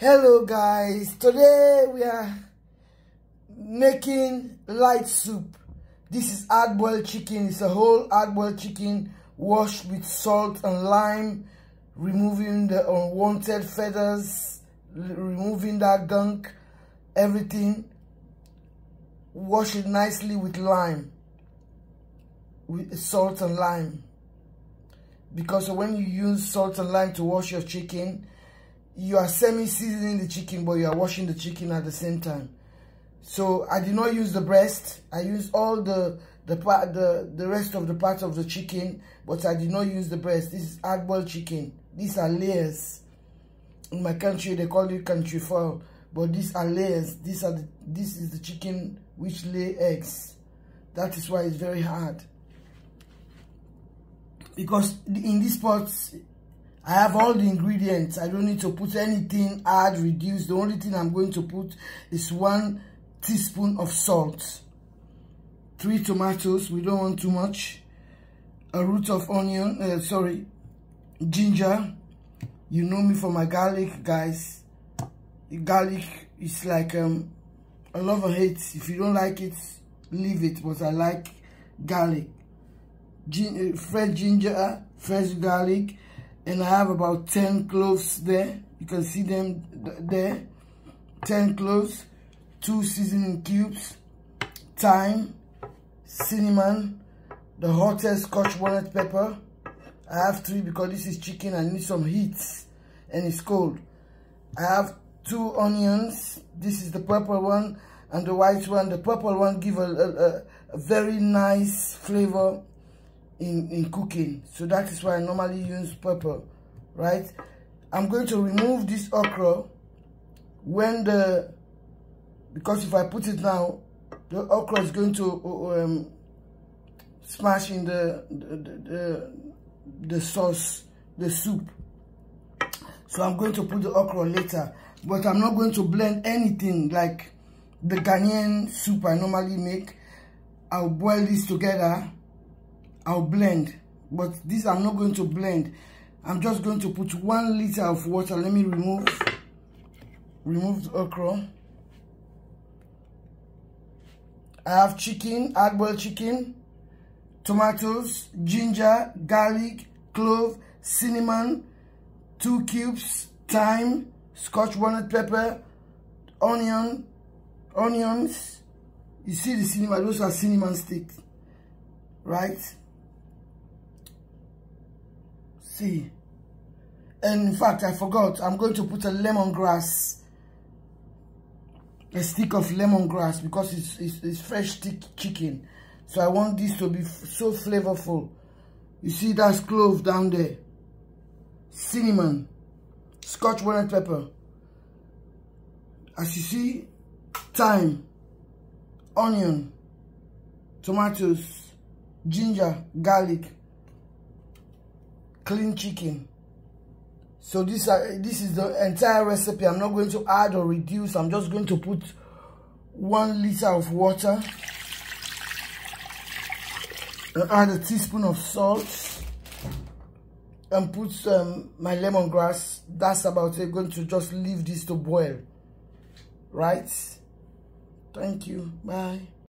hello guys. Today we are making light soup. This is hard boiled chicken. It's a whole hard boiled chicken washed with salt and lime removing the unwanted feathers removing that gunk everything wash it nicely with lime with salt and lime. Because when you use salt and lime to wash your chicken you are semi-seasoning the chicken but you are washing the chicken at the same time. So i did not use the breast. I used all the the part the the rest of the part of the chicken but i did not use the breast. This is hard boiled chicken. These are layers. In my country they call it country fowl but these are layers. These are the, this is the chicken which lay eggs. That is why it's very hard. Because in this pot I have all the ingredients. I don't need to put anything add, reduce. The only thing I'm going to put is one teaspoon of salt. Three tomatoes. We don't want too much. A root of onion. Uh, sorry. Ginger. You know me for my garlic, guys. Garlic is like um, I love or hate. If you don't like it, leave it. But I like garlic. Gin uh, fresh ginger, fresh garlic and I have about 10 cloves there. You can see them there. 10 cloves, two seasoning cubes, thyme, cinnamon, the hottest scotch bonnet pepper. I have three because this is chicken. I need some heat and it's cold. I have two onions. This is the purple one and the white one. The purple one give a, a, a very nice flavor in, in cooking. So that is why I normally use pepper, right? I'm going to remove this okra when the, because if I put it now, the okra is going to um, smash in the, the, the, the sauce, the soup. So I'm going to put the okra later. But I'm not going to blend anything like the Ghanaian soup I normally make. I'll boil this together I'll blend. But this I'm not going to blend. I'm just going to put one liter of water. Let me remove remove the okra. I have chicken, hard boiled chicken, tomatoes, ginger, garlic, clove, cinnamon, two cubes, thyme, scotch bonnet pepper, onion, onions. You see the cinnamon, those are cinnamon sticks, right? And in fact i forgot. I'm going to put a lemongrass a stick of lemongrass because it's, it's, it's fresh chicken. So i want this to be so flavorful. You see that's clove down there? Cinnamon scotch bonnet pepper. As you see thyme onion tomatoes ginger garlic clean chicken. So this are this is the entire recipe. I'm not going to add or reduce. I'm just going to put one liter of water and add a teaspoon of salt and put um, my lemongrass. That's about it. I'm going to just leave this to boil. Right? Thank you. Bye